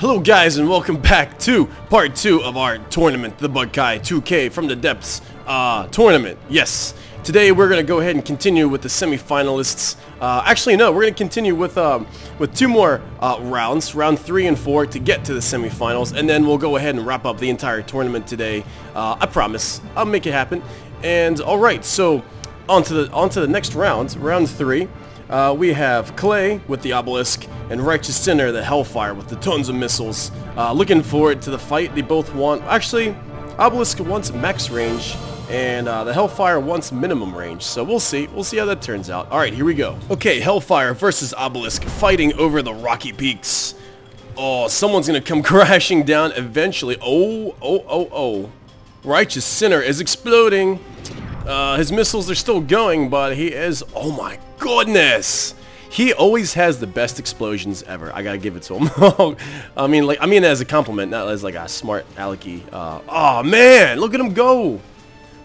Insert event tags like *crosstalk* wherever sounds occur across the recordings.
Hello guys and welcome back to part 2 of our tournament, the Budkai 2K from the Depths uh, tournament. Yes, today we're going to go ahead and continue with the semifinalists. Uh, actually no, we're going to continue with um, with two more uh, rounds, round 3 and 4 to get to the semifinals and then we'll go ahead and wrap up the entire tournament today. Uh, I promise, I'll make it happen. And alright, so on to, the, on to the next round, round 3. Uh, we have Clay with the Obelisk and Righteous Sinner, the Hellfire with the tons of missiles. Uh, looking forward to the fight. They both want... Actually, Obelisk wants max range and uh, the Hellfire wants minimum range. So we'll see. We'll see how that turns out. Alright, here we go. Okay, Hellfire versus Obelisk fighting over the Rocky Peaks. Oh, someone's gonna come *laughs* crashing down eventually. Oh, oh, oh, oh. Righteous Sinner is exploding. Uh, his missiles are still going, but he is... Oh my goodness! He always has the best explosions ever. I gotta give it to him. *laughs* I mean, like, I mean as a compliment, not as like a smart alecky. Uh, oh man, look at him go!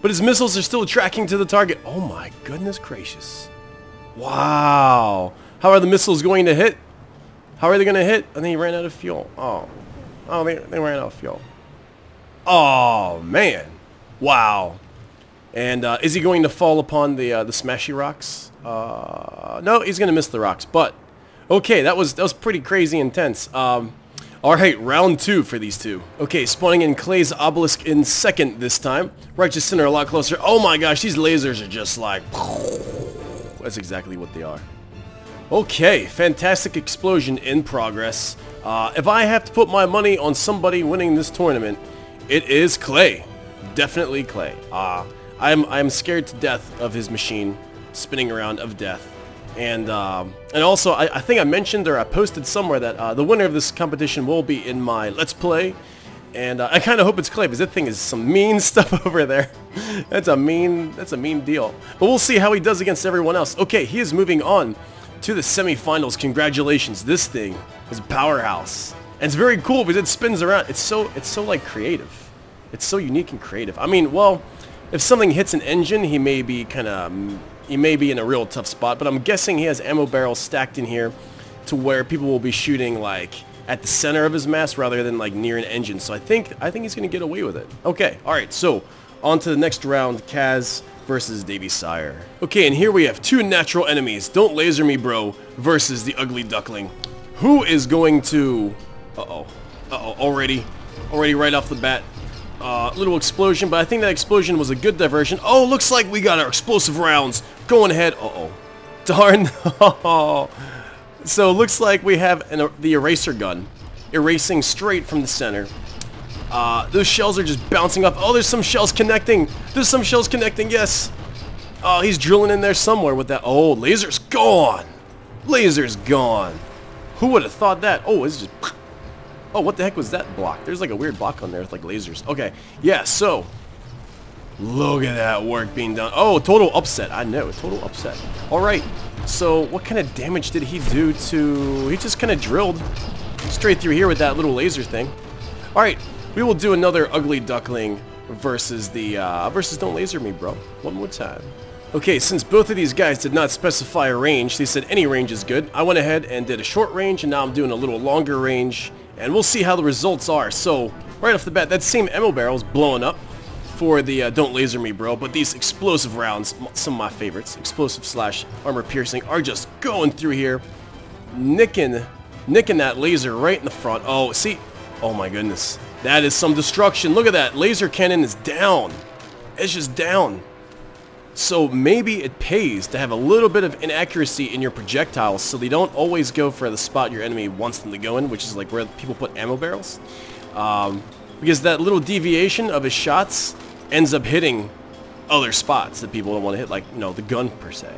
But his missiles are still tracking to the target. Oh my goodness gracious! Wow! How are the missiles going to hit? How are they going to hit? And then he ran out of fuel. Oh, oh, they they ran out of fuel. Oh man! Wow! And uh, is he going to fall upon the uh, the smashy rocks? Uh, no, he's going to miss the rocks. But okay, that was that was pretty crazy intense. Um, all right, round two for these two. Okay, spawning in Clay's obelisk in second this time. Righteous Sinner a lot closer. Oh my gosh, these lasers are just like... *laughs* That's exactly what they are. Okay, fantastic explosion in progress. Uh, if I have to put my money on somebody winning this tournament, it is Clay. Definitely Clay. Uh, I'm, I'm scared to death of his machine spinning around of death. And um, and also, I, I, think I mentioned or I posted somewhere that uh, the winner of this competition will be in my Let's Play. And uh, I kind of hope it's Clay because that thing is some mean *laughs* stuff over there. that's a mean, that's a mean deal. But we'll see how he does against everyone else. Okay, he is moving on to the semifinals. Congratulations, this thing is a powerhouse. And it's very cool because it spins around. It's so, it's so like creative. It's so unique and creative. I mean, well, if something hits an engine, he may be kind of mm, he may be in a real tough spot, but I'm guessing he has ammo barrels stacked in here to where people will be shooting like at the center of his mass rather than like near an engine. So I think I think he's going to get away with it. Okay, all right, so on to the next round, Kaz versus Davy Sire. Okay, and here we have two natural enemies, Don't Laser Me Bro versus the Ugly Duckling. Who is going to... Uh-oh. Uh-oh, already. Already right off the bat uh, little explosion, but I think that explosion was a good diversion. Oh, looks like we got our explosive rounds going ahead. Uh-oh. *laughs* Darn. so looks like we have an, the eraser gun erasing straight from the center. Uh, those shells are just bouncing off. Oh, there's some shells connecting. There's some shells connecting, yes. Oh, he's drilling in there somewhere with that. Oh, laser's gone. Laser's gone. Who would have thought that? Oh, it's just... Oh, what the heck was that block? There's like a weird block on there with like lasers. Okay, yeah, so look at that work being done. Oh, total upset. I know, total upset. All right, so what kind of damage did he do to... He just kind of drilled straight through here with that little laser thing. All right, we will do another ugly duckling versus the uh, versus don't laser me, bro. One more time. Okay, since both of these guys did not specify a range, they said any range is good. I went ahead and did a short range, and now I'm doing a little longer range and we'll see how the results are. So, right off the bat, that same ammo barrel is blowing up for the uh, Don't Laser Me Bro, but these explosive rounds, some of my favorites, explosive slash armor piercing, are just going through here, nicking, nicking that laser right in the front. Oh, see? Oh my goodness. That is some destruction. Look at that. Laser cannon is down. It's just down. So maybe it pays to have a little bit of inaccuracy in your projectiles so they don't always go for the spot your enemy wants them to go in, which is like where people put ammo barrels. Um, because that little deviation of his shots ends up hitting other spots that people don't want to hit, like, you know, the gun per se.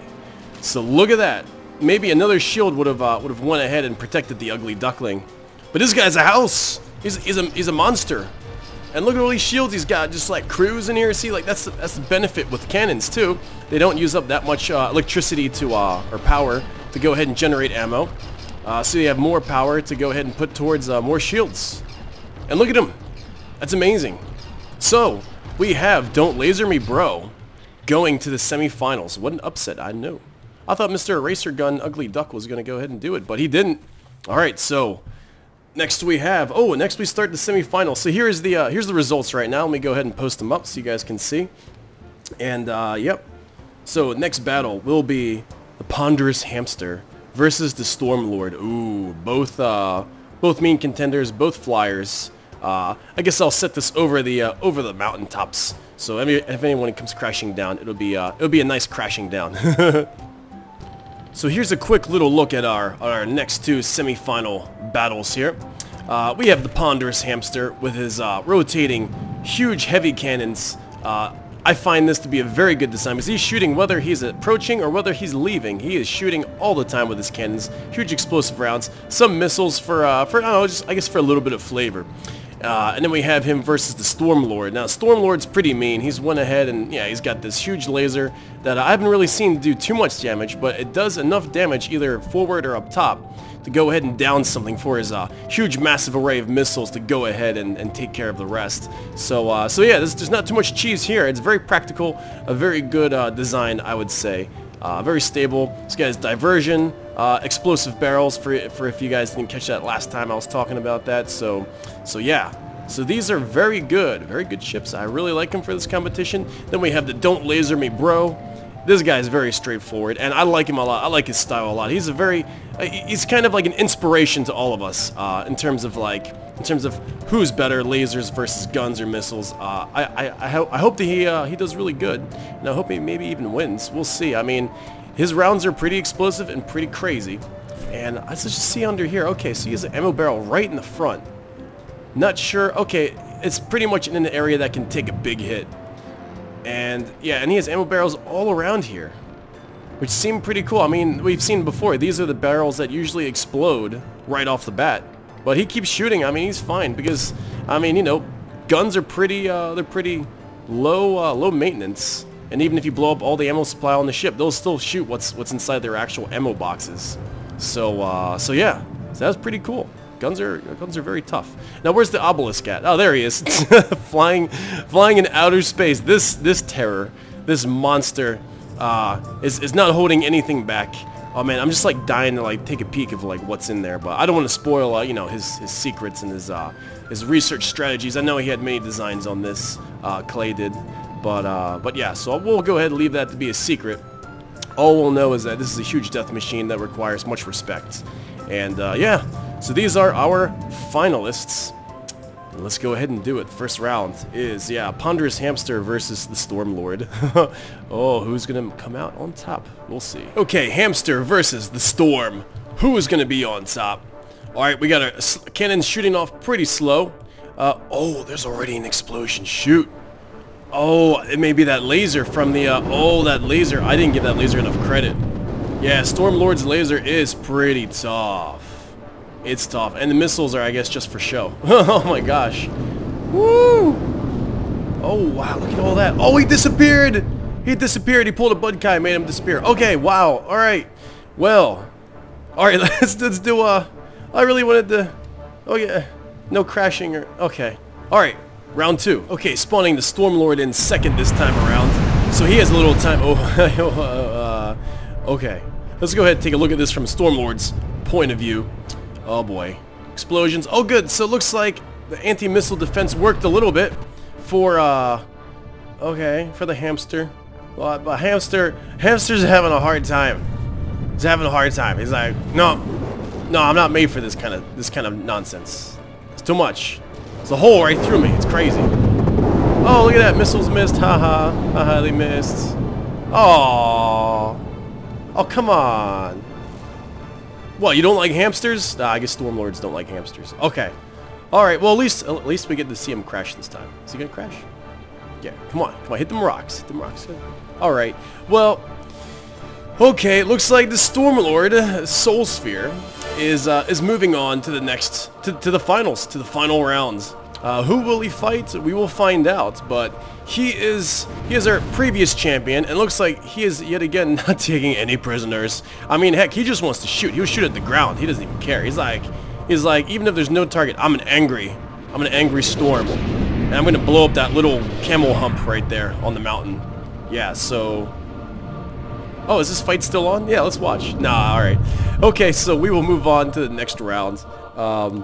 So look at that. Maybe another shield would have uh, would have went ahead and protected the ugly duckling. But this guy's a house. He's, he's, a, he's a monster. And look at all these shields he's got, just like cruising here. See, like that's the, that's the benefit with cannons too. They don't use up that much uh, electricity to uh, or power to go ahead and generate ammo. Uh, so you have more power to go ahead and put towards uh, more shields. And look at him. That's amazing. So we have Don't Laser Me Bro going to the semifinals. What an upset, I know. I thought Mr. Eraser Gun Ugly Duck was going to go ahead and do it, but he didn't. All right, so next we have, oh, next we start the semifinals. So here's the, uh, here's the results right now. Let me go ahead and post them up so you guys can see. And, uh, yep. So next battle will be the Ponderous Hamster versus the Stormlord. Ooh, both, uh, both mean contenders, both flyers. Uh, I guess I'll set this over the, uh, over the mountaintops. So if anyone comes crashing down, it'll be, uh, it'll be a nice crashing down. *laughs* So here's a quick little look at our, our next two semi-final battles here. Uh, we have the Ponderous Hamster with his uh, rotating huge heavy cannons. Uh, I find this to be a very good design because he's shooting whether he's approaching or whether he's leaving. He is shooting all the time with his cannons. Huge explosive rounds. Some missiles for, uh, for I don't know, just I guess for a little bit of flavor. Uh, and then we have him versus the Stormlord. Now, Stormlord's pretty mean. He's went ahead and, yeah, he's got this huge laser that I haven't really seen do too much damage, but it does enough damage either forward or up top to go ahead and down something for his uh, huge, massive array of missiles to go ahead and, and take care of the rest. So, uh, so yeah, there's, there's, not too much cheese here. It's very practical, a very good uh, design, I would say. Uh, very stable. This guy's diversion, uh, explosive barrels for, for if you guys didn't catch that last time I was talking about that. So, so yeah. So these are very good, very good ships. I really like them for this competition. Then we have the Don't Laser Me Bro. This guy is very straightforward, and I like him a lot. I like his style a lot. He's a very, uh, he's kind of like an inspiration to all of us uh, in terms of like, in terms of who's better, lasers versus guns or missiles. Uh, I, I, I, ho I, hope that he, uh, he does really good, and I hope he maybe even wins. We'll see. I mean, his rounds are pretty explosive and pretty crazy. And let's just see under here. Okay, so he has an ammo barrel right in the front. Not sure. Okay, it's pretty much in an area that can take a big hit. And yeah, and he has ammo barrels all around here. Which seem pretty cool. I mean, we've seen before, these are the barrels that usually explode right off the bat. But he keeps shooting. I mean, he's fine because, I mean, you know, guns are pretty, uh, they're pretty low, uh, low maintenance. And even if you blow up all the ammo supply on the ship, they'll still shoot what's what's inside their actual ammo boxes. So, uh, so yeah, so that's pretty cool. Guns are guns are very tough. Now, where's the obelisk at? Oh, there he is, *laughs* flying, flying in outer space. This this terror, this monster, uh, is is not holding anything back. Oh man, I'm just like dying to like take a peek of like what's in there, but I don't want to spoil, uh, you know, his his secrets and his uh, his research strategies. I know he had many designs on this. Uh, Clay did, but uh, but yeah. So we'll go ahead and leave that to be a secret. All we'll know is that this is a huge death machine that requires much respect. And uh, yeah, so these are our finalists. Let's go ahead and do it. First round is, yeah, Ponderous Hamster versus the Stormlord. *laughs* oh, who's going to come out on top? We'll see. Okay, Hamster versus the Storm. Who is going to be on top? Alright, we got a cannon shooting off pretty slow. Uh, oh, there's already an explosion. Shoot. Oh, it may be that laser from the, uh, oh, that laser. I didn't give that laser enough credit. Yeah, Stormlord's laser is pretty tough. It's tough. And the missiles are, I guess, just for show. *laughs* oh my gosh. Woo! Oh, wow, look at all that. Oh, he disappeared! He disappeared. He pulled a Budkai, made him disappear. Okay, wow. All right. Well. All right, *laughs* let's, let's do, uh, I really wanted to, oh yeah, no crashing or, okay. All right, round two. Okay, spawning the Stormlord in second this time around. So he has a little time, *laughs* oh, uh, okay. Let's go ahead and take a look at this from Stormlord's point of view. Oh boy. Explosions. Oh good, so it looks like the anti-missile defense worked a little bit for, uh, okay, for the hamster. Well, but hamster, hamster's having a hard time. He's having a hard time. He's like, no, no, I'm not made for this kind of, this kind of nonsense. It's too much. It's a hole right through me. It's crazy. Oh, look at that. Missiles missed. Haha. Haha, they missed. Oh. Oh, come on. What, you don't like hamsters? I guess Stormlords don't like hamsters. Okay. Alright, well at least at least we get to see him crash this time. Is he gonna crash? Yeah, come on, come on, hit them rocks. Hit them rocks. Alright. Well Okay, it looks like the Stormlord Soul Sphere is uh, is moving on to the next to, to the finals, to the final rounds. Uh, who will he fight? We will find out, but he is he is our previous champion, and looks like he is yet again *laughs* not taking any prisoners. I mean, heck, he just wants to shoot. He'll shoot at the ground. He doesn't even care. He's like, he's like, even if there's no target, I'm an angry, I'm an angry storm, and I'm gonna blow up that little camel hump right there on the mountain. Yeah, so Oh, is this fight still on? Yeah, let's watch. Nah, alright. Okay, so we will move on to the next round. Um,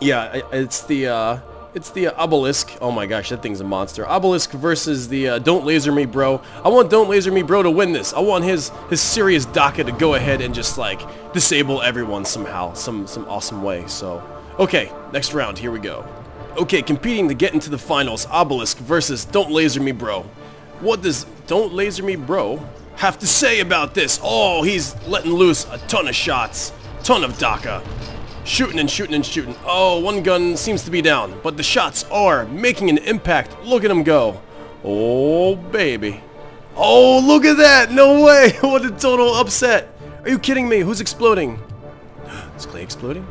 Yeah, it's the uh, it's the uh, obelisk. Oh my gosh, that thing's a monster. Obelisk versus the uh, Don't Laser Me Bro. I want Don't Laser Me Bro to win this. I want his his serious dakka to go ahead and just like disable everyone somehow, some some awesome way. So, okay, next round. Here we go. Okay, competing to get into the finals, Obelisk versus Don't Laser Me Bro. What does Don't Laser Me Bro have to say about this? Oh, he's letting loose a ton of shots, ton of dakka. Shooting and shooting and shooting. Oh, one gun seems to be down, but the shots are making an impact. Look at him go. Oh, baby. Oh, look at that. No way. *laughs* what a total upset. Are you kidding me? Who's exploding? *gasps* Is Clay exploding?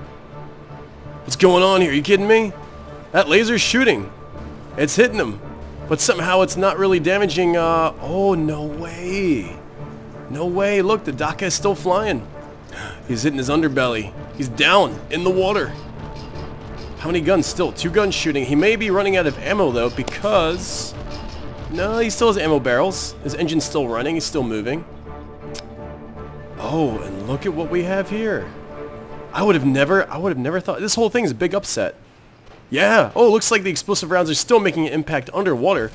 What's going on here? Are you kidding me? That laser's shooting. It's hitting him. But somehow it's not really damaging, uh... Oh, no way. No way. Look, the dakka is still flying. *gasps* He's hitting his underbelly. He's down in the water. How many guns still? Two guns shooting. He may be running out of ammo though because... No, he still has ammo barrels. His engine's still running. He's still moving. Oh, and look at what we have here. I would have never, I would have never thought, this whole thing is a big upset. Yeah, oh, looks like the explosive rounds are still making an impact underwater.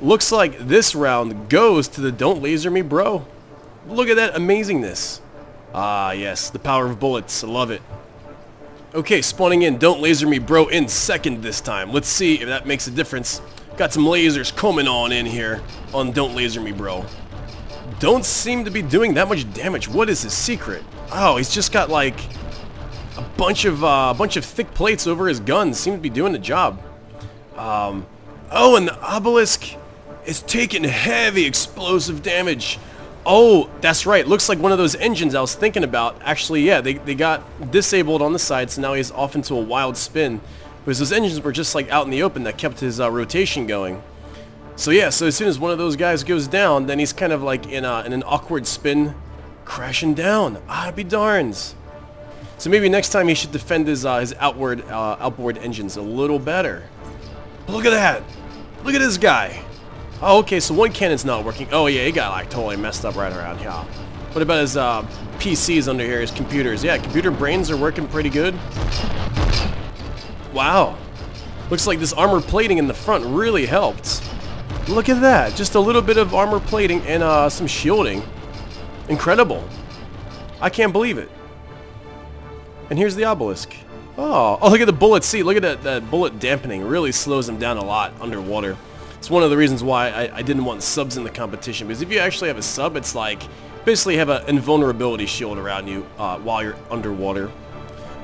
Looks like this round goes to the Don't Laser Me Bro. Look at that amazingness. Ah, yes, the power of bullets. I love it. Okay, spawning in. Don't laser me, bro, in second this time. Let's see if that makes a difference. Got some lasers coming on in here on Don't Laser Me, bro. Don't seem to be doing that much damage. What is his secret? Oh, he's just got, like, a bunch of, uh, a bunch of thick plates over his guns. Seem to be doing the job. Um, oh, and the obelisk is taking heavy explosive damage. Oh, that's right. Looks like one of those engines I was thinking about. Actually, yeah, they, they got disabled on the side, so now he's off into a wild spin. Because those engines were just like out in the open that kept his uh, rotation going. So yeah, so as soon as one of those guys goes down, then he's kind of like in, a, in an awkward spin, crashing down. Ah, be darns. So maybe next time he should defend his, uh, his outward, uh, outboard engines a little better. look at that. Look at this guy. Oh, okay, so one cannon's not working. Oh, yeah, he got, like, totally messed up right around here. What about his uh, PCs under here, his computers? Yeah, computer brains are working pretty good. Wow. Looks like this armor plating in the front really helped. Look at that. Just a little bit of armor plating and uh, some shielding. Incredible. I can't believe it. And here's the obelisk. Oh, oh look at the bullet. See, look at that, that bullet dampening. Really slows them down a lot underwater. It's one of the reasons why I, I, didn't want subs in the competition, because if you actually have a sub, it's like, basically have an invulnerability shield around you uh, while you're underwater.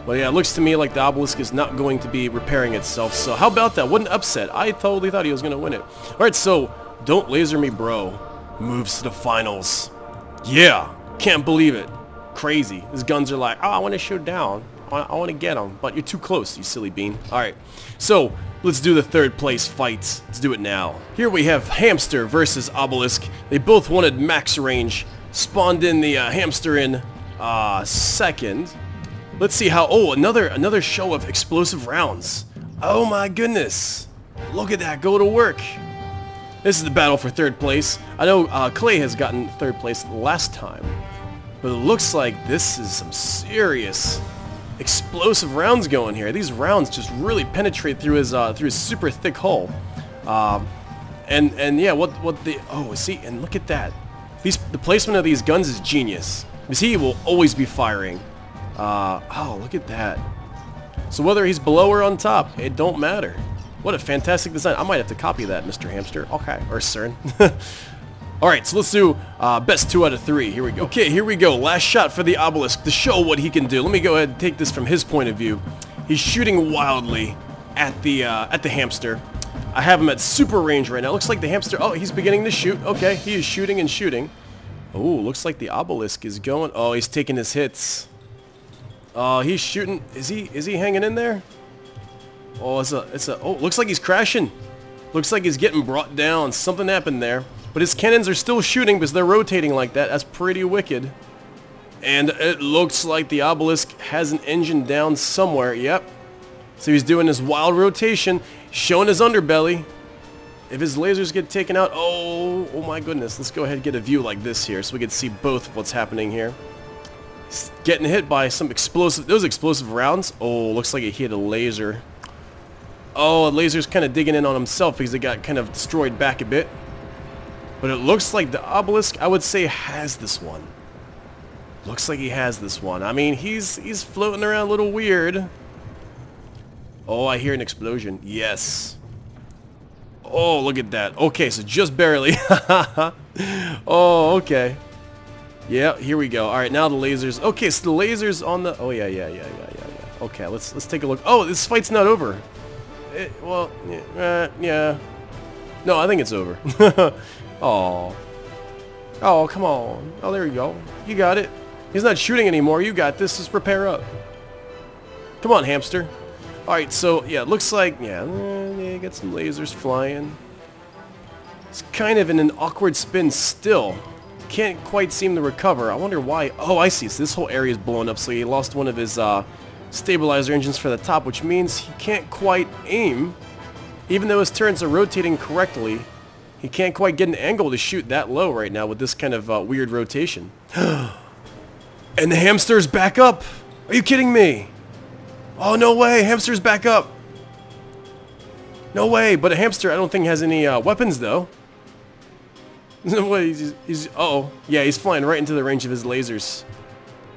Well, yeah, it looks to me like the obelisk is not going to be repairing itself, so how about that? What an upset. I totally thought he was going to win it. Alright, so, Don't Laser Me Bro moves to the finals. Yeah, can't believe it. Crazy. His guns are like, oh, I want to shoot down. I want to get him, but you're too close, you silly bean. Alright, so let's do the third place fights. Let's do it now. Here we have Hamster versus Obelisk. They both wanted max range. Spawned in the uh, Hamster in uh, second. Let's see how... Oh, another, another show of explosive rounds. Oh my goodness. Look at that, go to work. This is the battle for third place. I know uh, Clay has gotten third place last time. But it looks like this is some serious explosive rounds going here. These rounds just really penetrate through his uh, through his super thick hull. Um, and and yeah, what what the oh see and look at that. These the placement of these guns is genius because he will always be firing. Uh, oh look at that. So whether he's below or on top, it don't matter. What a fantastic design. I might have to copy that, Mr. Hamster. Okay, or CERN. *laughs* Alright, so let's do uh, best two out of three. Here we go. Okay, here we go. Last shot for the obelisk to show what he can do. Let me go ahead and take this from his point of view. He's shooting wildly at the uh, at the hamster. I have him at super range right now. Looks like the hamster... Oh, he's beginning to shoot. Okay, he is shooting and shooting. Oh, looks like the obelisk is going... Oh, he's taking his hits. Oh, he's shooting... Is he is he hanging in there? Oh, it's a... It's a... Oh, looks like he's crashing. Looks like he's getting brought down. Something happened there. But his cannons are still shooting because they're rotating like that. That's pretty wicked. And it looks like the obelisk has an engine down somewhere. Yep. So he's doing this wild rotation, showing his underbelly. If his lasers get taken out, oh, oh my goodness. Let's go ahead and get a view like this here so we can see both of what's happening here. He's getting hit by some explosive, those explosive rounds. Oh, looks like he hit a laser. Oh, the laser's kind of digging in on himself because it got kind of destroyed back a bit. But it looks like the obelisk, I would say, has this one. Looks like he has this one. I mean, he's he's floating around a little weird. Oh, I hear an explosion. Yes. Oh, look at that. Okay, so just barely. *laughs* oh, okay. Yeah, here we go. All right, now the lasers. Okay, so the lasers on the. Oh yeah, yeah, yeah, yeah, yeah, yeah. Okay, let's let's take a look. Oh, this fight's not over. It, well, uh, yeah. No, I think it's over. *laughs* oh. Oh, come on. Oh, there you go. You got it. He's not shooting anymore. You got this. Just repair up. Come on, hamster. Alright, so, yeah, it looks like, yeah, yeah, got some lasers flying. It's kind of in an awkward spin still. Can't quite seem to recover. I wonder why. Oh, I see. So this whole area is blown up, so he lost one of his uh, stabilizer engines for the top, which means he can't quite aim. Even though his turrets are rotating correctly, he can't quite get an angle to shoot that low right now with this kind of uh, weird rotation. *gasps* and the hamster's back up! Are you kidding me? Oh, no way! Hamster's back up! No way! But a hamster, I don't think has any uh, weapons, though. *laughs* No way, he's, he's... Uh oh Yeah, he's flying right into the range of his lasers.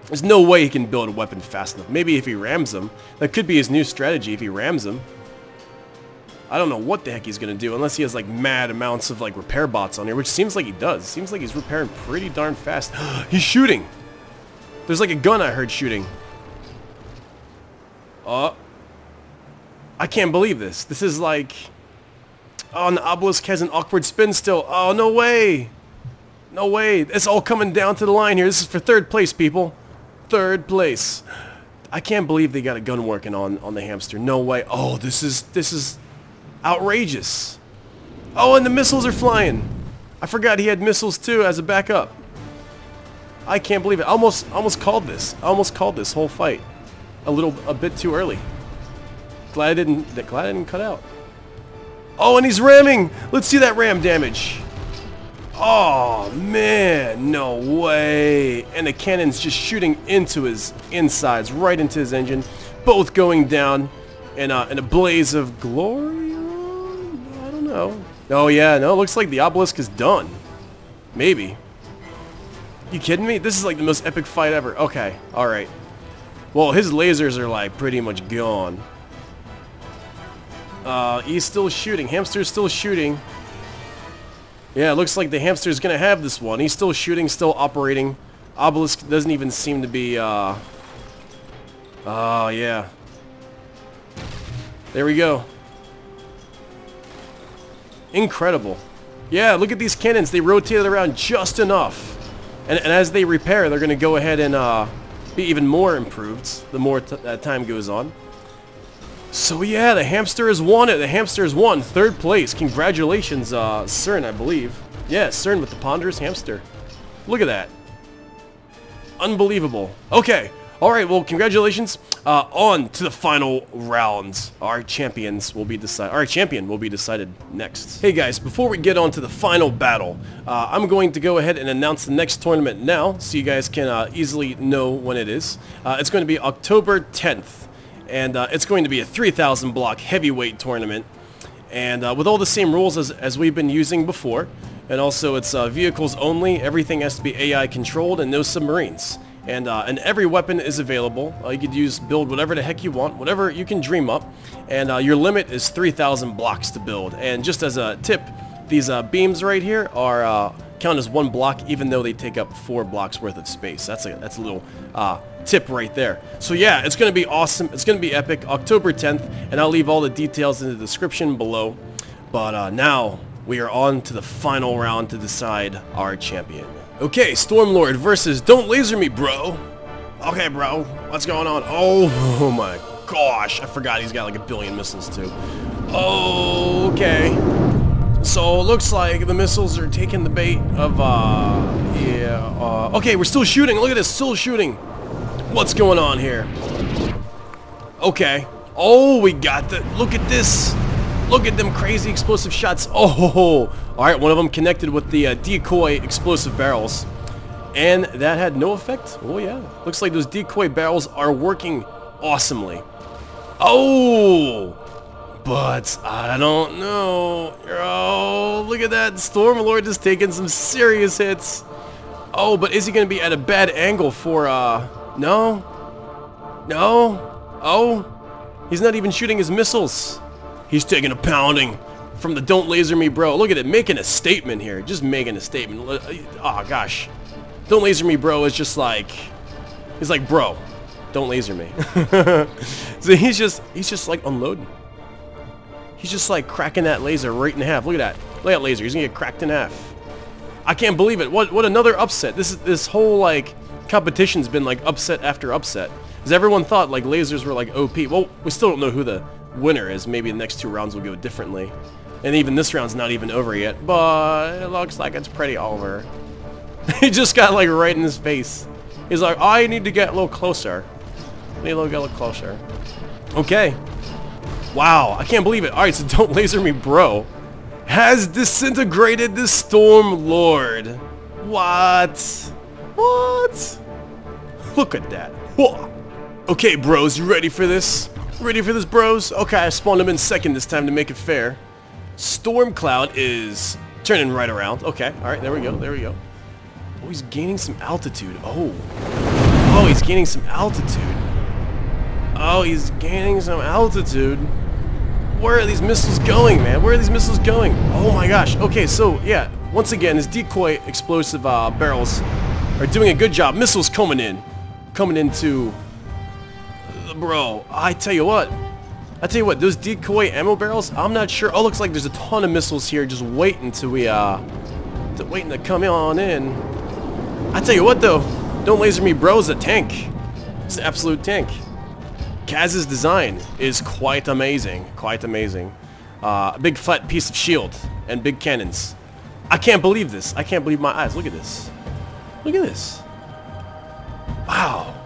There's no way he can build a weapon fast enough. Maybe if he rams them. That could be his new strategy, if he rams them. I don't know what the heck he's gonna do, unless he has, like, mad amounts of, like, repair bots on here, which seems like he does. Seems like he's repairing pretty darn fast. *gasps* he's shooting! There's, like, a gun I heard shooting. Oh. I can't believe this. This is like... Oh, and the obelisk has an awkward spin still. Oh, no way. No way. It's all coming down to the line here. This is for third place, people. Third place. I can't believe they got a gun working on, on the hamster. No way. Oh, this is... This is outrageous. Oh, and the missiles are flying. I forgot he had missiles too as a backup. I can't believe it. Almost, almost called this. Almost called this whole fight a little, a bit too early. Glad I didn't, glad I didn't cut out. Oh, and he's ramming! Let's see that ram damage. Oh, man, no way. And the cannon's just shooting into his insides, right into his engine, both going down in a, in a blaze of glory? I. Oh, yeah, no, it looks like the obelisk is done. Maybe. You kidding me? This is like the most epic fight ever. Okay, alright. Well, his lasers are like pretty much gone. Uh, he's still shooting. Hamster's still shooting. Yeah, looks like the hamster's gonna have this one. He's still shooting, still operating. Obelisk doesn't even seem to be, uh... Oh, yeah. There we go. Incredible. Yeah, look at these cannons. They rotated around just enough. And, and as they repair, they're going to go ahead and uh, be even more improved the more uh, time goes on. So yeah, the hamster has won it. The hamster has won third place. Congratulations, uh, CERN, I believe. Yeah, CERN with the ponderous hamster. Look at that. Unbelievable. Okay. All right. Well, congratulations. Uh, on to the final rounds. Our champions will be decided. Our champion will be decided next. Hey guys, before we get on to the final battle, uh, I'm going to go ahead and announce the next tournament now, so you guys can uh, easily know when it is. Uh, it's going to be October 10th, and uh, it's going to be a 3,000 block heavyweight tournament, and uh, with all the same rules as, as we've been using before. And also, it's vehicles only. Everything has to be AI controlled, and no submarines. And, uh, and every weapon is available. Uh, you could use, build whatever the heck you want, whatever you can dream up. And uh, your limit is 3,000 blocks to build. And just as a tip, these uh, beams right here are uh, count as one block, even though they take up four blocks worth of space. That's a, that's a little uh, tip right there. So yeah, it's going to be awesome. It's going to be epic. October 10th, and I'll leave all the details in the description below. But now, we are on to the final round to decide our champion. Okay, Stormlord versus Don't Laser Me, bro. Okay, bro. What's going on? Oh, *laughs* oh my gosh. I forgot he's got like a billion missiles, too. Okay. So, it looks like the missiles are taking the bait of, uh, yeah, uh, okay, we're still shooting. Look at this, still shooting. What's going on here? Okay. Oh, we got the, look at this. Look at them crazy explosive shots. Oh, all right, one of them connected with the uh, decoy explosive barrels. And that had no effect? Oh yeah. Looks like those decoy barrels are working awesomely. Oh! But I don't know. Oh, look at that. Stormlord is taking some serious hits. Oh, but is he going to be at a bad angle for, uh... No? No? Oh? He's not even shooting his missiles. He's taking a pounding from the don't laser me bro. Look at it, making a statement here. Just making a statement. Uh, oh, gosh. Don't laser me bro is just like... He's like, bro, don't laser me. *laughs* so he's just, he's just like unloading. He's just like cracking that laser right in half. Look at that. Look at that laser. He's gonna get cracked in half. I can't believe it. What what another upset. This is this whole like competition's been like upset after upset. Because everyone thought like lasers were like OP. Well, we still don't know who the winner is. Maybe the next two rounds will go differently. And even this round's not even over yet. But it looks like it's pretty over. *laughs* he just got like right in his face. He's like, I need to get a little closer. I need to get a little closer. Okay. Wow, I can't believe it. Alright, so *laughs* don't laser me, bro. Has disintegrated the Storm Lord. What? What? Look at that. Whoa. Okay, bros, you ready for this? Ready for this, bros? Okay, I spawned him in second this time to make it fair. Storm Cloud is turning right around. Okay, alright, there we go, there we go. Oh, he's gaining some altitude. Oh. Oh, he's gaining some altitude. Oh, he's gaining some altitude. Where are these missiles going, man? Where are these missiles going? Oh my gosh. Okay, so, yeah. Once again, his decoy explosive uh, barrels are doing a good job. Missiles coming in. Coming into... Bro, I tell you what. I tell you what, those decoy ammo barrels, I'm not sure. Oh, looks like there's a ton of missiles here just waiting to we, uh... To, waiting to come on in. I tell you what, though. Don't laser me, bro. It's a tank. It's an absolute tank. Kaz's design is quite amazing. Quite amazing. Uh, a big flat piece of shield and big cannons. I can't believe this. I can't believe my eyes. Look at this. Look at this. Wow.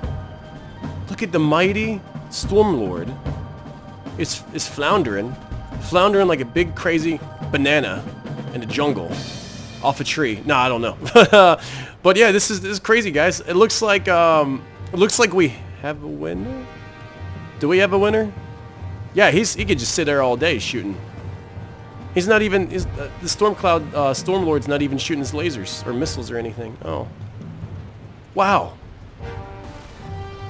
At the mighty Stormlord. It's, it's floundering. Floundering like a big crazy banana in the jungle. Off a tree. Nah, I don't know. *laughs* but yeah, this is, this is crazy, guys. It looks like, um, it looks like we have a winner. Do we have a winner? Yeah, he's he could just sit there all day shooting. He's not even he's, uh, the storm cloud uh, storm lord's not even shooting his lasers or missiles or anything. Oh, wow!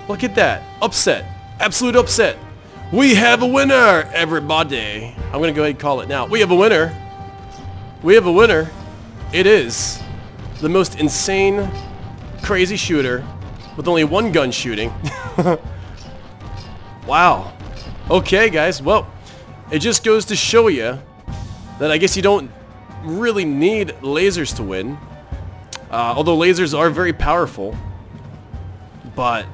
Look at that upset, absolute upset. We have a winner, everybody. I'm gonna go ahead and call it now. We have a winner. We have a winner. It is the most insane, crazy shooter with only one gun shooting. *laughs* Wow. Okay, guys. Well, it just goes to show you that I guess you don't really need lasers to win. Uh, although lasers are very powerful. But...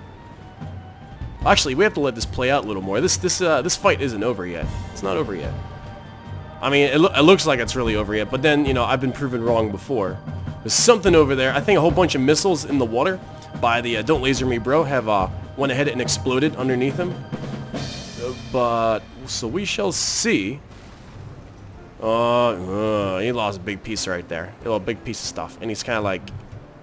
Actually, we have to let this play out a little more. This this uh, this fight isn't over yet. It's not over yet. I mean, it, lo it looks like it's really over yet, but then, you know, I've been proven wrong before. There's something over there. I think a whole bunch of missiles in the water by the uh, Don't Laser Me Bro have uh, went ahead and exploded underneath him. But, so we shall see. Uh, uh, he lost a big piece right there. A little big piece of stuff. And he's kind of like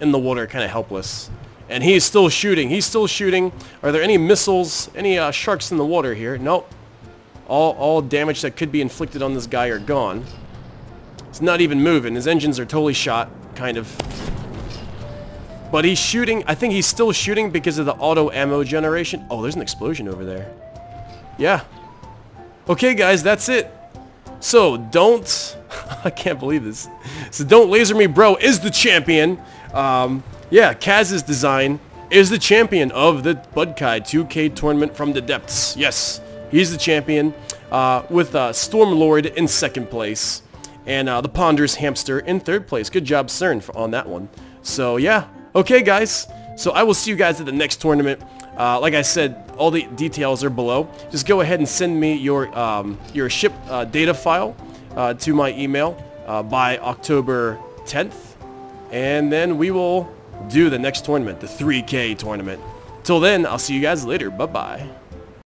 in the water, kind of helpless. And he's still shooting. He's still shooting. Are there any missiles, any uh, sharks in the water here? Nope. All, all damage that could be inflicted on this guy are gone. He's not even moving. His engines are totally shot, kind of. But he's shooting. I think he's still shooting because of the auto ammo generation. Oh, there's an explosion over there. Yeah. Okay, guys, that's it. So, don't... *laughs* I can't believe this. So, Don't Laser Me Bro is the champion. Um, yeah, Kaz's design is the champion of the Budkai 2K tournament from the depths. Yes, he's the champion uh, with uh, Stormlord in second place and uh, the Ponderous Hamster in third place. Good job, CERN, for, on that one. So, yeah. Okay, guys. So, I will see you guys at the next tournament. Uh, like I said, all the details are below. Just go ahead and send me your um, your ship uh, data file uh, to my email uh, by October 10th, and then we will do the next tournament, the 3K tournament. Till then, I'll see you guys later. Bye-bye.